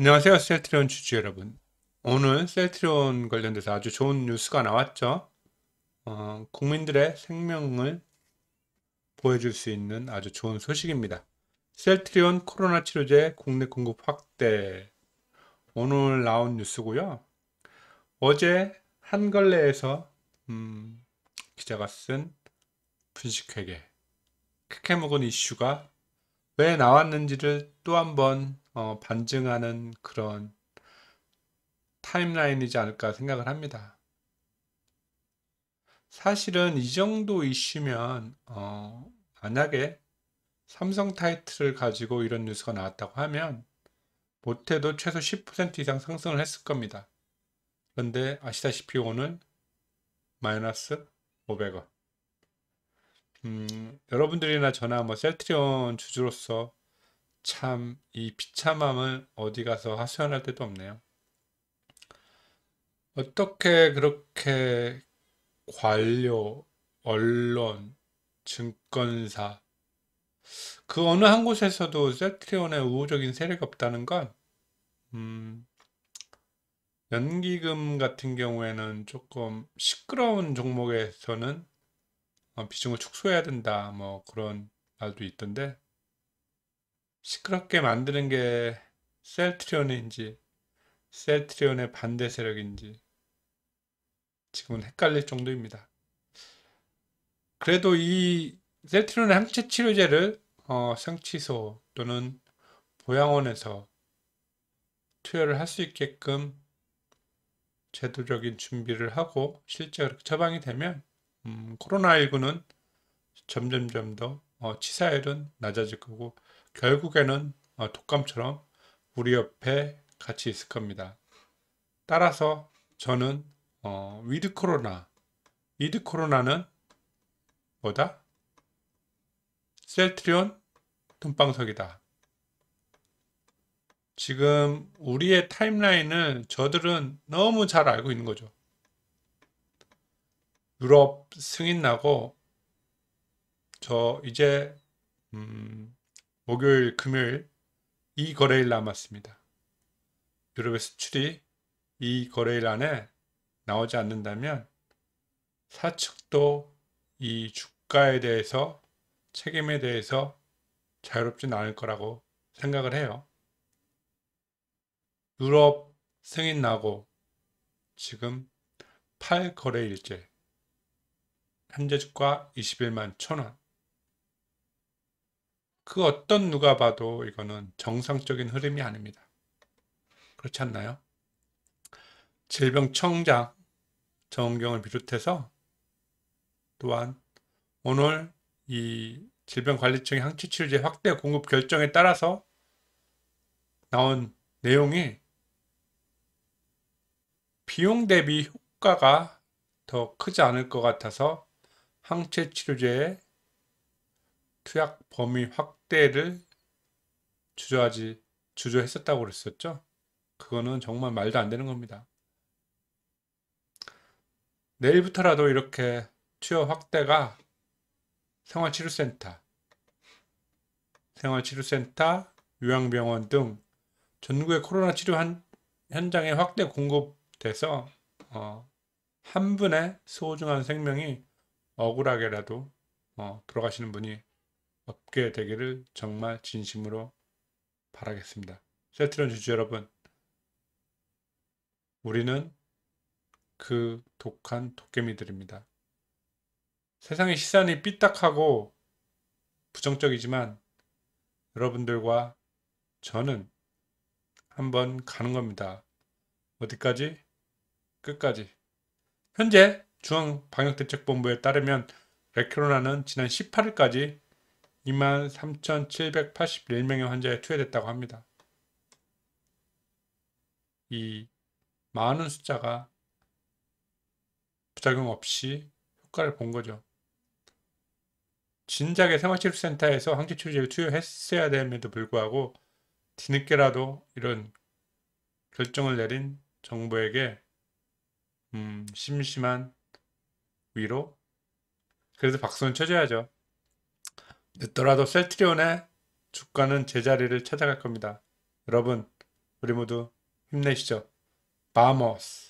안녕하세요. 셀트리온 주주 여러분. 오늘 셀트리온 관련돼서 아주 좋은 뉴스가 나왔죠. 어, 국민들의 생명을 보여줄 수 있는 아주 좋은 소식입니다. 셀트리온 코로나 치료제 국내 공급 확대. 오늘 나온 뉴스고요. 어제 한걸레에서 음, 기자가 쓴 분식회계 크게 묵은 이슈가 왜 나왔는지를 또 한번 어, 반증하는 그런 타임라인이지 않을까 생각을 합니다. 사실은 이 정도 이슈면 어, 만약에 삼성 타이틀을 가지고 이런 뉴스가 나왔다고 하면 못해도 최소 10% 이상 상승을 했을 겁니다. 그런데 아시다시피 오늘 마이너스 500원. 음, 여러분들이나 저나 뭐 셀트리온 주주로서 참 이 비참함을 어디 가서 하소연할 데도 없네요. 어떻게 그렇게 관료, 언론, 증권사 그 어느 한 곳에서도 셀트리온의 우호적인 세력이 없다는 건 음, 연기금 같은 경우에는 조금 시끄러운 종목에서는 어, 비중을 축소해야 된다 뭐 그런 말도 있던데 시끄럽게 만드는 게 셀트리온인지 셀트리온의 반대 세력인지 지금은 헷갈릴 정도입니다. 그래도 이 셀트리온의 항체 치료제를 어, 생취소 또는 보양원에서 투여를 할 수 있게끔 제도적인 준비를 하고 실제 그렇게 처방이 되면 음, 코로나19는 점점점 더 어, 치사율은 낮아질 거고 결국에는 어, 독감처럼 우리 옆에 같이 있을 겁니다. 따라서 저는 어, with 코로나, with 코로나는 뭐다? 셀트리온 돈방석이다. 지금 우리의 타임라인을 저들은 너무 잘 알고 있는 거죠. 유럽 승인 나고 저 이제 음, 목요일, 금요일 이 거래일 남았습니다. 유럽의 수출이 이 거래일 안에 나오지 않는다면 사측도 이 주가에 대해서 책임에 대해서 자유롭진 않을 거라고 생각을 해요. 유럽 승인 나고 지금 8거래일째 현재 주가 21만 1천원 그 어떤 누가 봐도 이거는 정상적인 흐름이 아닙니다. 그렇지 않나요? 질병청장 정은경을 비롯해서 또한 오늘 이 질병관리청의 항체치료제 확대 공급 결정에 따라서 나온 내용이 비용 대비 효과가 더 크지 않을 것 같아서 항체치료제의 투약 범위 확 대를 주저하지 주저했었다고 그랬었죠. 그거는 정말 말도 안 되는 겁니다. 내일부터라도 이렇게 투여 확대가 생활치료센터, 생활치료센터, 요양병원 등 전국의 코로나 치료 한, 현장에 확대 공급돼서 어, 한 분의 소중한 생명이 억울하게라도 어, 돌아가시는 분이 없게 되기를 정말 진심으로 바라겠습니다. 세트론 주주 여러분, 우리는 그 독한 도깨미들입니다. 세상의 시선이 삐딱하고 부정적이지만 여러분들과 저는 한번 가는 겁니다. 어디까지? 끝까지. 현재 중앙방역대책본부에 따르면 레크로나는 지난 18일까지 23,781명의 환자에 투여됐다고 합니다. 이 많은 숫자가 부작용 없이 효과를 본 거죠. 진작에 생활치료센터에서 항체치료제를 투여했어야 됨에도 불구하고 뒤늦게라도 이런 결정을 내린 정부에게 음, 심심한 위로 그래서 박수는 쳐줘야죠. 늦더라도 셀트리온의 주가는 제자리를 찾아갈 겁니다. 여러분 우리 모두 힘내시죠. 바모스.